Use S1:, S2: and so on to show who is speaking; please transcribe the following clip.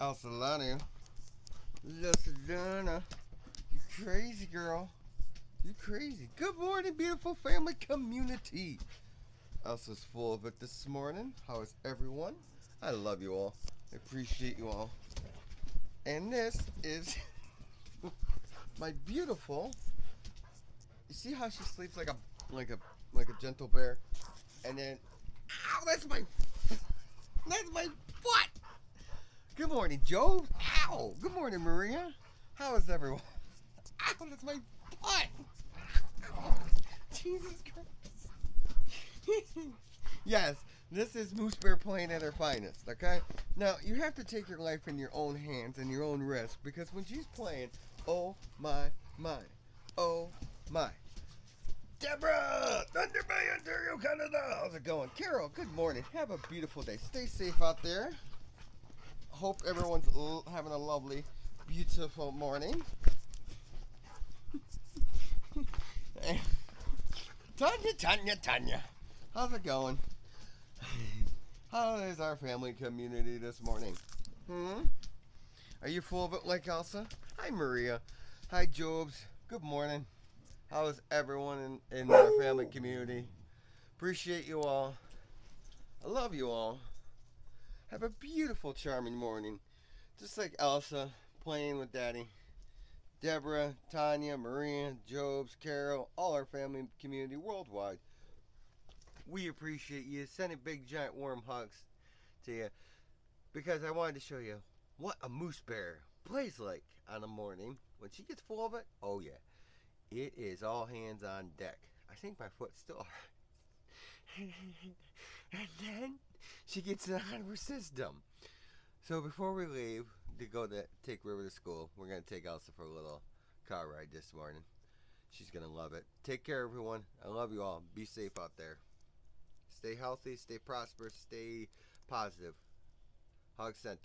S1: Oh, Alsalani. Lucidana. You crazy girl. You crazy. Good morning, beautiful family community. Elsa's full of it this morning. How is everyone? I love you all. I appreciate you all. And this is my beautiful. You see how she sleeps like a like a like a gentle bear, and then ow, that's my that's my foot. Good morning, Joe. Ow. Good morning, Maria. How is everyone? Ow, that's my foot. Jesus Christ. yes, this is Moose Bear playing at her finest, okay? Now, you have to take your life in your own hands and your own risk because when she's playing, oh my, my, oh my. Deborah! Thunder Bay, Ontario, Canada! How's it going? Carol, good morning. Have a beautiful day. Stay safe out there. Hope everyone's having a lovely, beautiful morning. Tanya, Tanya, Tanya. How's it going? How is our family community this morning? Hmm? Are you full of it like Elsa? Hi, Maria. Hi, Jobs. Good morning. How is everyone in, in our family community? Appreciate you all. I love you all. Have a beautiful, charming morning. Just like Elsa playing with Daddy. Deborah, Tanya, Maria, Jobs, Carol, all our family community worldwide. We appreciate you. Sending big, giant, warm hugs to you because I wanted to show you what a moose bear plays like on a morning when she gets full of it. Oh, yeah. It is all hands on deck. I think my foot's still. and then she gets it out of her system. So before we leave to go to take River to school, we're gonna take Elsa for a little car ride this morning. She's gonna love it. Take care, everyone. I love you all. Be safe out there. Stay healthy. Stay prosperous. Stay positive. Hugs sent.